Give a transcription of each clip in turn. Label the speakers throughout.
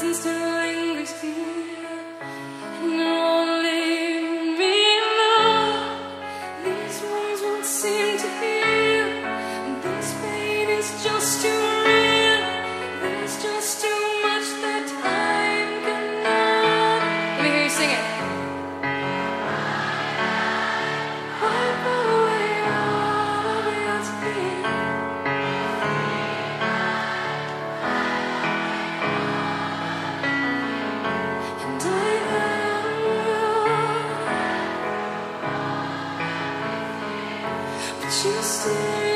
Speaker 1: presence to lingers you still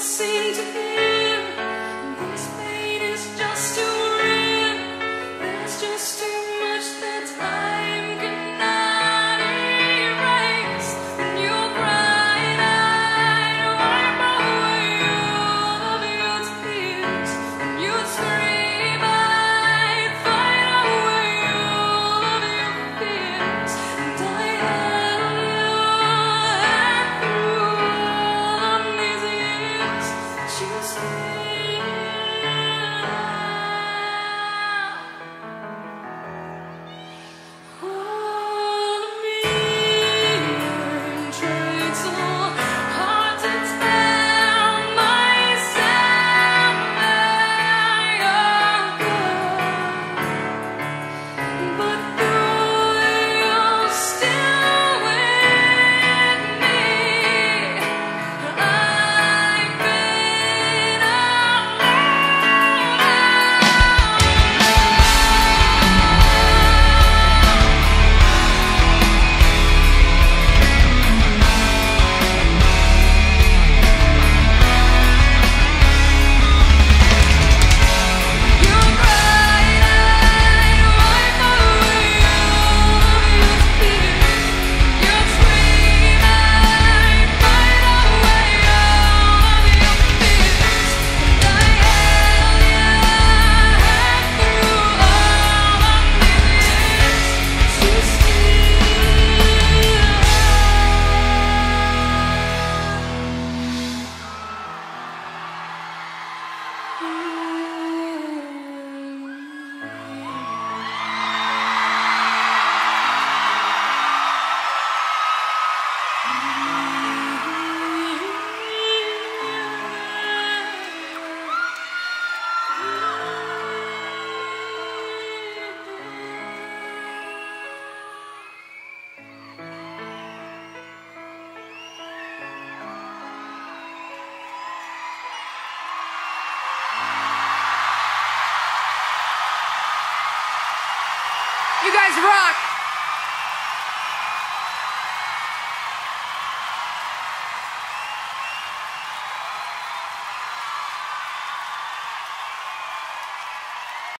Speaker 1: seem to
Speaker 2: You guys rock.